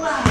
One,